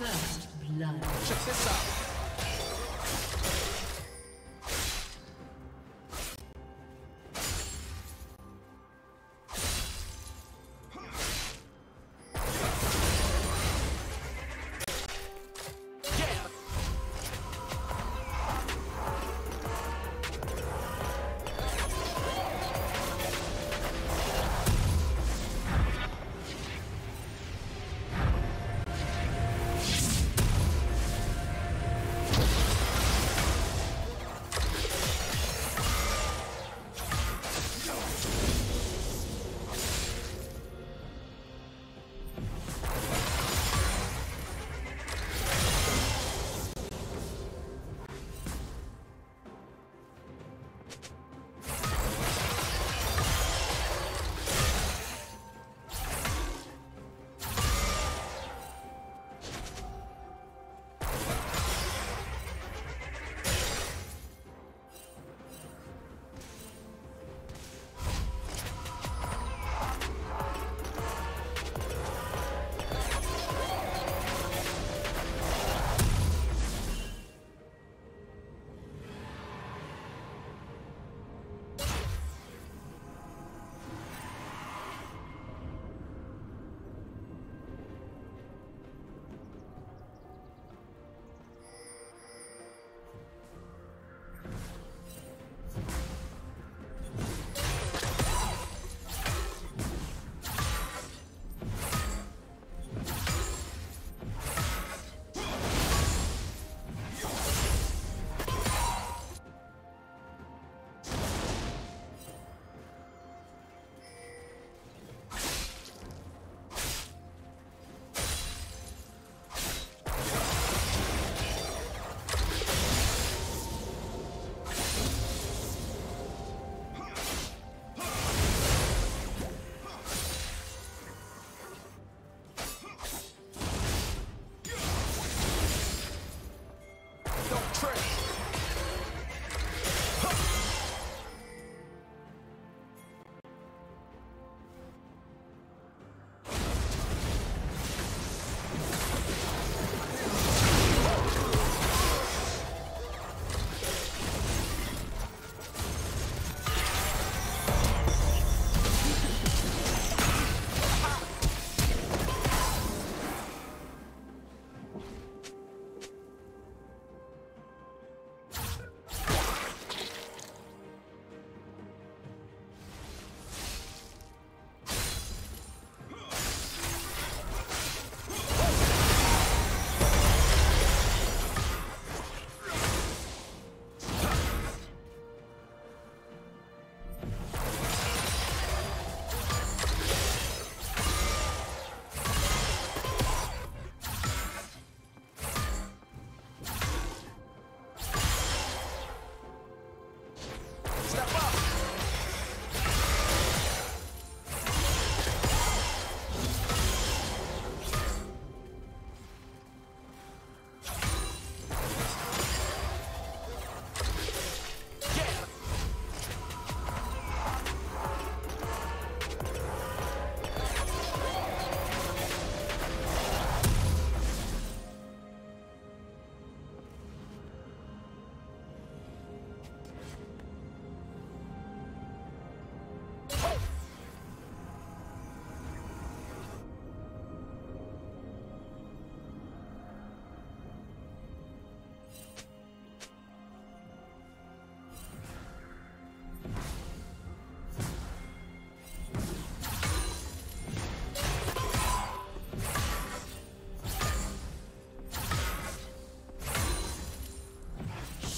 First blood. Check this out.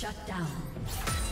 Shut down.